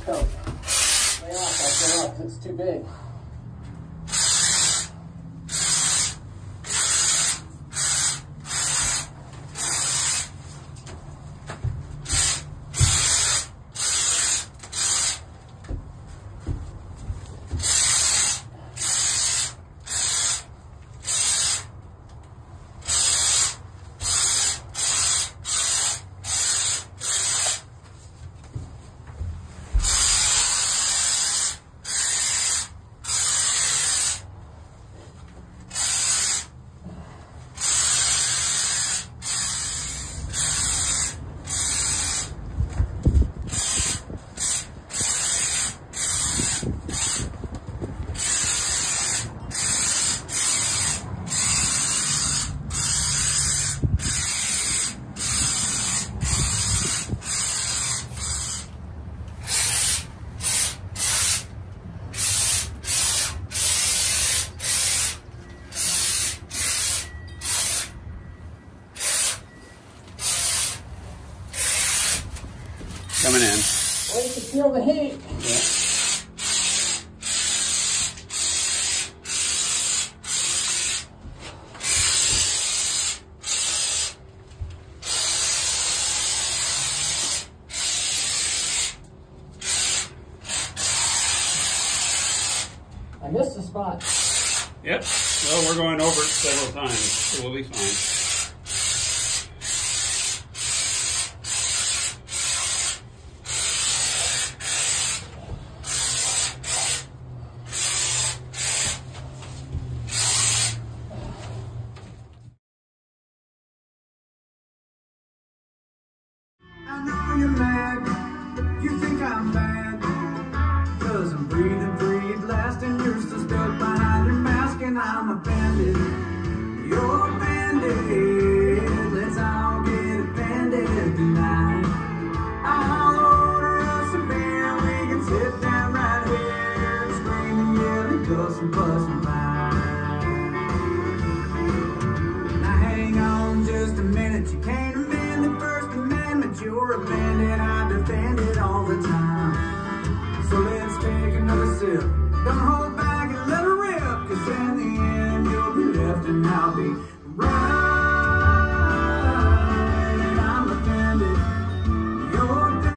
coat. Lay off, I lay off, it's too big. Coming in. Well, you can feel the heat. Yeah. I missed the spot. Yep. Well, we're going over it several times, so we'll be fine. Cause I'm breathing last and you're still stuck behind your mask And I'm offended, you're offended Let's all get offended tonight. I'll order us a beer, we can sit down right here and Scream and yell and cuss and fuss and fight Now hang on just a minute, you can't And I'll be.